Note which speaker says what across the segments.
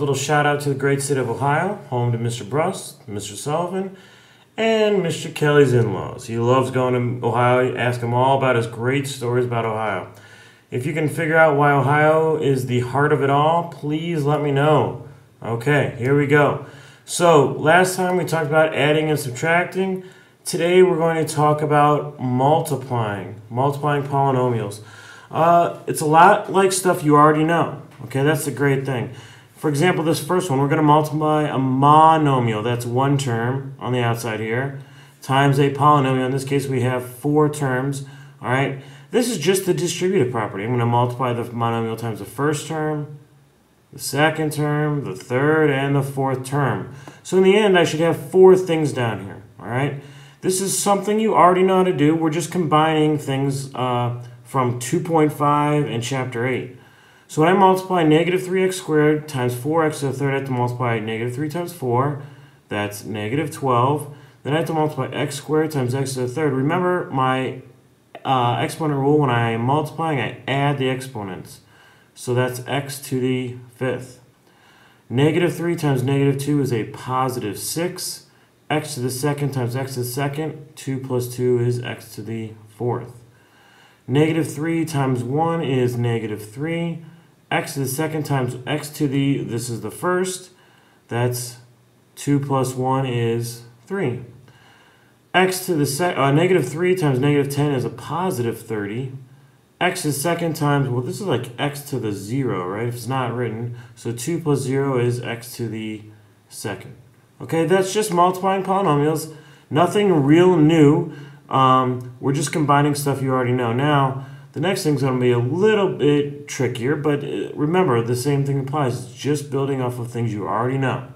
Speaker 1: little shout out to the great state of Ohio, home to Mr. Brust, Mr. Sullivan, and Mr. Kelly's in laws. He loves going to Ohio. Ask him all about his great stories about Ohio. If you can figure out why Ohio is the heart of it all, please let me know. Okay, here we go. So, last time we talked about adding and subtracting. Today we're going to talk about multiplying, multiplying polynomials. Uh, it's a lot like stuff you already know. Okay, that's the great thing. For example, this first one, we're going to multiply a monomial, that's one term on the outside here, times a polynomial. In this case, we have four terms. All right, this is just the distributive property. I'm going to multiply the monomial times the first term, the second term, the third, and the fourth term. So in the end, I should have four things down here. All right, this is something you already know how to do. We're just combining things uh, from 2.5 and chapter 8. So when I multiply negative 3x squared times 4x to the third, I have to multiply negative 3 times 4. That's negative 12. Then I have to multiply x squared times x to the third. Remember my uh, exponent rule, when I am multiplying, I add the exponents. So that's x to the fifth. Negative 3 times negative 2 is a positive 6. x to the second times x to the second. 2 plus 2 is x to the fourth. Negative 3 times 1 is negative 3 x to the second times x to the, this is the first, that's 2 plus 1 is 3. x to the sec, uh, negative 3 times negative 10 is a positive 30. x to the second times, well this is like x to the 0, right, if it's not written. So 2 plus 0 is x to the second. Okay, that's just multiplying polynomials. Nothing real new. Um, we're just combining stuff you already know. Now, the next thing's going to be a little bit trickier, but uh, remember, the same thing applies. It's just building off of things you already know.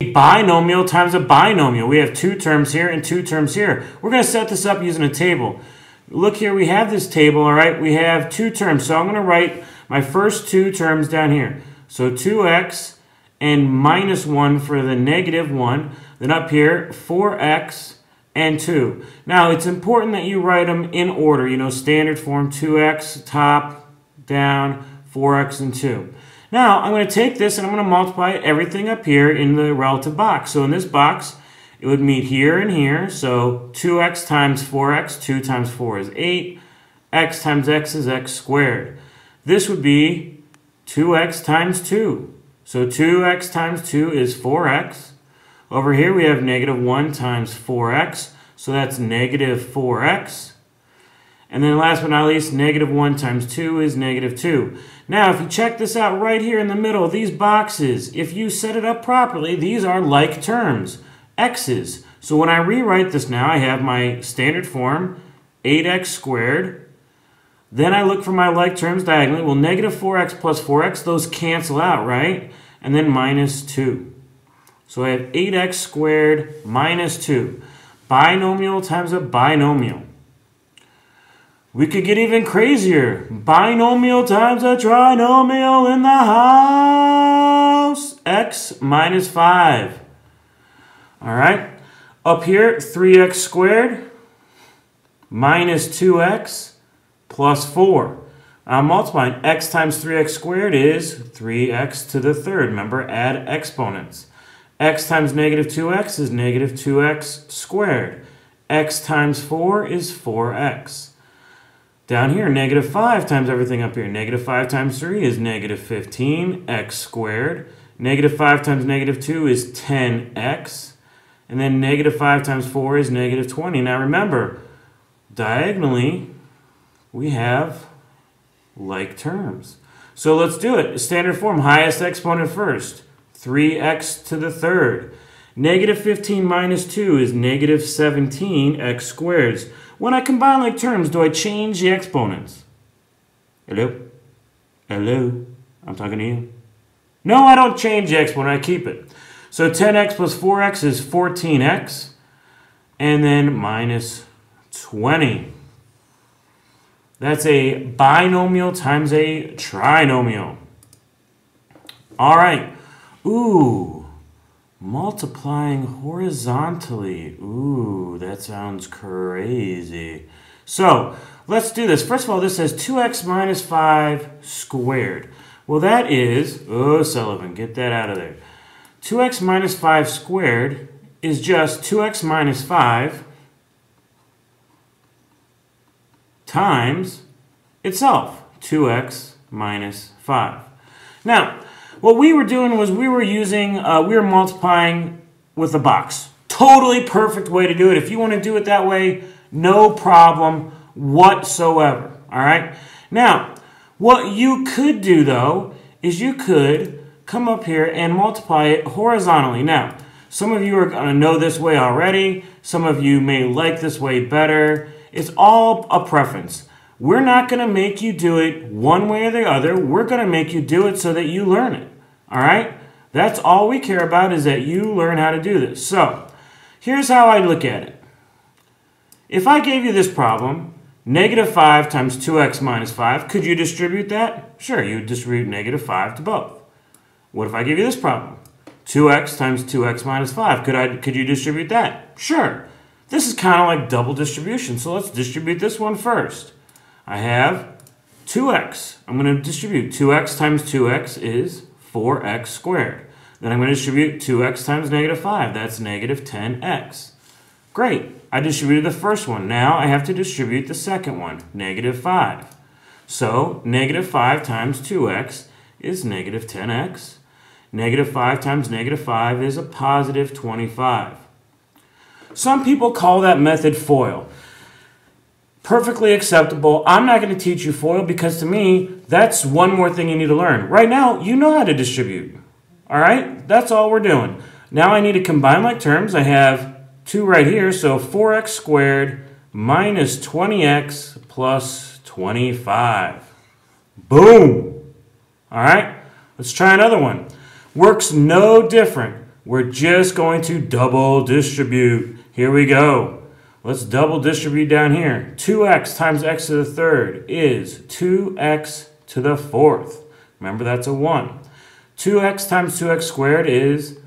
Speaker 1: A binomial times a binomial. We have two terms here and two terms here. We're going to set this up using a table. Look here, we have this table, all right? We have two terms, so I'm going to write my first two terms down here. So 2x and minus 1 for the negative 1. Then up here, 4x and 2. Now, it's important that you write them in order, you know, standard form 2x, top, down, 4x, and 2. Now, I'm going to take this and I'm going to multiply everything up here in the relative box. So in this box, it would meet here and here. So 2x times 4x, 2 times 4 is 8. x times x is x squared. This would be 2x times 2. So 2x times 2 is 4x. Over here we have negative 1 times 4x, so that's negative 4x. And then last but not least, negative 1 times 2 is negative 2. Now, if you check this out right here in the middle, these boxes, if you set it up properly, these are like terms, x's. So when I rewrite this now, I have my standard form, 8x squared. Then I look for my like terms diagonally. Well, negative 4x plus 4x, those cancel out, right? And then minus 2. So I have 8x squared minus 2. Binomial times a binomial. We could get even crazier. Binomial times a trinomial in the house. x minus 5. All right. Up here, 3x squared minus 2x plus 4. I'm multiplying x times 3x squared is 3x to the third. Remember, add exponents x times negative 2x is negative 2x squared. x times 4 is 4x. Down here, negative 5 times everything up here. Negative 5 times 3 is negative 15, x squared. Negative 5 times negative 2 is 10x. And then negative 5 times 4 is negative 20. Now remember, diagonally, we have like terms. So let's do it. Standard form, highest exponent first. 3x to the third. Negative 15 minus 2 is negative 17x squared. When I combine like terms, do I change the exponents? Hello? Hello? I'm talking to you. No, I don't change the exponent. I keep it. So 10x plus 4x is 14x. And then minus 20. That's a binomial times a trinomial. All right. Ooh, multiplying horizontally. Ooh, that sounds crazy. So, let's do this. First of all, this says 2x minus 5 squared. Well, that is, oh, Sullivan, get that out of there. 2x minus 5 squared is just 2x minus 5 times itself, 2x minus 5. Now, what we were doing was we were using, uh, we were multiplying with a box. Totally perfect way to do it. If you want to do it that way, no problem whatsoever. All right? Now, what you could do though is you could come up here and multiply it horizontally. Now, some of you are going to know this way already. Some of you may like this way better. It's all a preference. We're not going to make you do it one way or the other. We're going to make you do it so that you learn it. All right? That's all we care about is that you learn how to do this. So, here's how I look at it. If I gave you this problem, negative 5 times 2x minus 5, could you distribute that? Sure, you would distribute negative 5 to both. What if I give you this problem? 2x times 2x minus 5. Could, I, could you distribute that? Sure. This is kind of like double distribution, so let's distribute this one first. I have 2x. I'm going to distribute 2x times 2x is 4x squared. Then I'm going to distribute 2x times negative 5. That's negative 10x. Great. I distributed the first one. Now I have to distribute the second one, negative 5. So negative 5 times 2x is negative 10x. Negative 5 times negative 5 is a positive 25. Some people call that method FOIL. Perfectly acceptable. I'm not going to teach you FOIL because to me, that's one more thing you need to learn. Right now, you know how to distribute. All right? That's all we're doing. Now I need to combine like terms. I have 2 right here, so 4x squared minus 20x plus 25. Boom! All right? Let's try another one. Works no different. We're just going to double distribute. Here we go. Let's double distribute down here. 2x times x to the third is 2x to the fourth. Remember, that's a 1. 2x times 2x squared is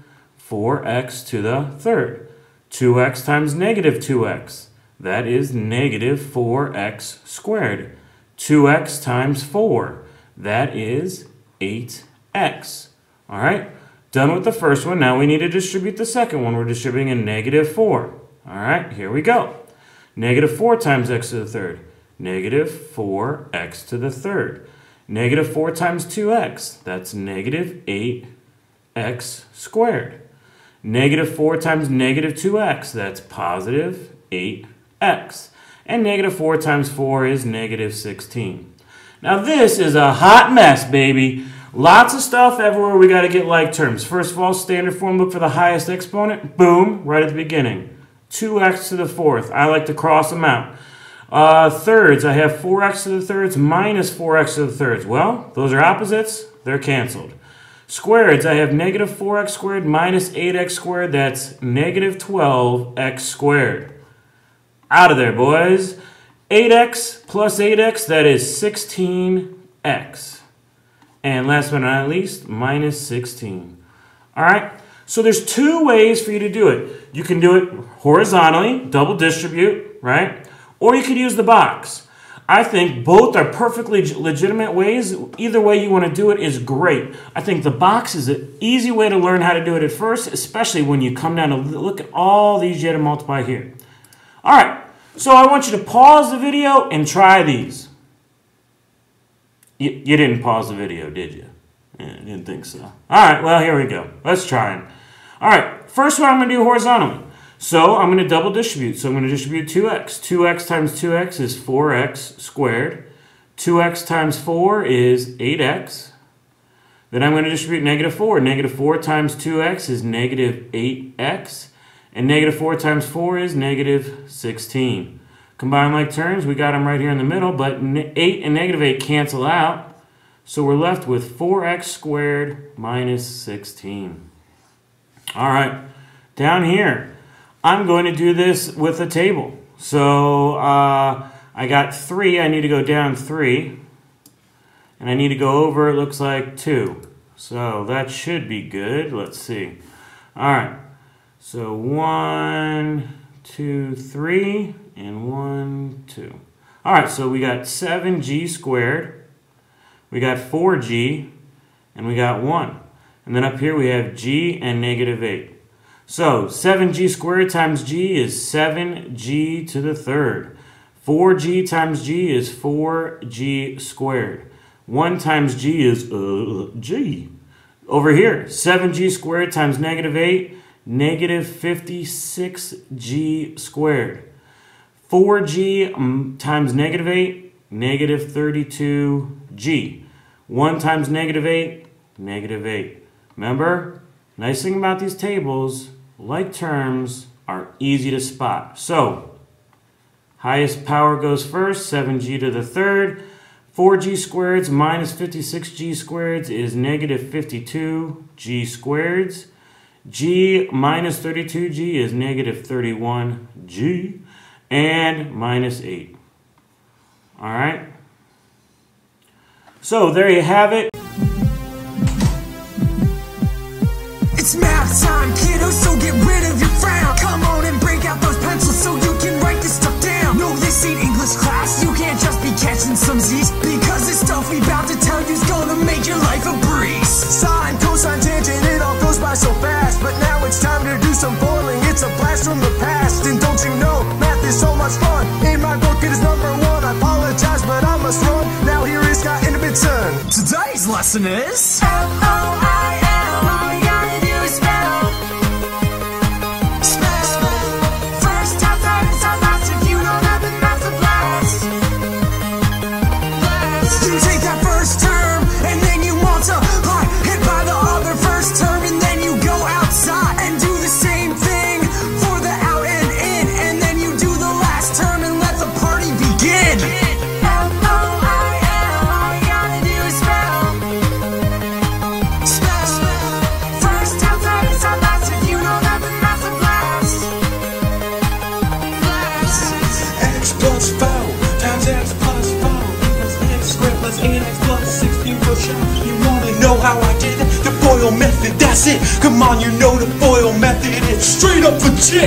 Speaker 1: 4x to the third. 2x times negative 2x, that is negative 4x squared. 2x times 4, that is 8x. All right, done with the first one. Now we need to distribute the second one. We're distributing a negative 4. All right, here we go. Negative 4 times x to the third. Negative 4x to the third. Negative 4 times 2x, that's negative 8x squared. Negative 4 times negative 2x, that's positive 8x. And negative 4 times 4 is negative 16. Now this is a hot mess, baby. Lots of stuff everywhere we got to get like terms. First of all, standard form, look for the highest exponent. Boom, right at the beginning. 2x to the fourth. I like to cross them out. Uh, thirds, I have 4x to the thirds minus 4x to the thirds. Well, those are opposites. They're canceled. Squareds, I have negative 4x squared minus 8x squared. That's negative 12x squared. Out of there, boys. 8x plus 8x, that is 16x. And last but not least, minus 16. All right? So there's two ways for you to do it. You can do it horizontally, double distribute, right? Or you could use the box. I think both are perfectly legitimate ways. Either way you want to do it is great. I think the box is an easy way to learn how to do it at first, especially when you come down to look at all these you had to multiply here. All right, so I want you to pause the video and try these. You, you didn't pause the video, did you? Yeah, I didn't think so. All right, well, here we go. Let's try it. All right, first one I'm going to do horizontally. So I'm going to double distribute. So I'm going to distribute 2x. 2x times 2x is 4x squared. 2x times 4 is 8x. Then I'm going to distribute negative 4. Negative 4 times 2x is negative 8x. And negative 4 times 4 is negative 16. Combine like terms, we got them right here in the middle, but 8 and negative 8 cancel out. So we're left with 4x squared minus 16. All right, down here. I'm going to do this with a table. So uh, I got 3. I need to go down 3. And I need to go over, it looks like, 2. So that should be good. Let's see. All right. So 1, 2, 3, and 1, 2. All right, so we got 7g squared. We got 4g. and we got 1. And then up here we have g and negative 8. So 7g squared times g is 7g to the third. 4g times g is 4g squared. 1 times g is uh, g. Over here, 7g squared times negative 8, negative 56g squared. 4g um, times negative 8, negative 32g. 1 times negative 8, negative 8. Remember, nice thing about these tables, like terms, are easy to spot. So, highest power goes first, 7g to the third. 4g squareds minus 56g squareds is negative 52g squareds. g minus 32g is negative 31g. And minus 8. Alright? So, there you have it.
Speaker 2: It's math time, so get rid of your frown. Come on and break out those pencils so Today's
Speaker 3: how I did it? The FOIL method, that's it. Come on, you know the FOIL method. It's straight up legit.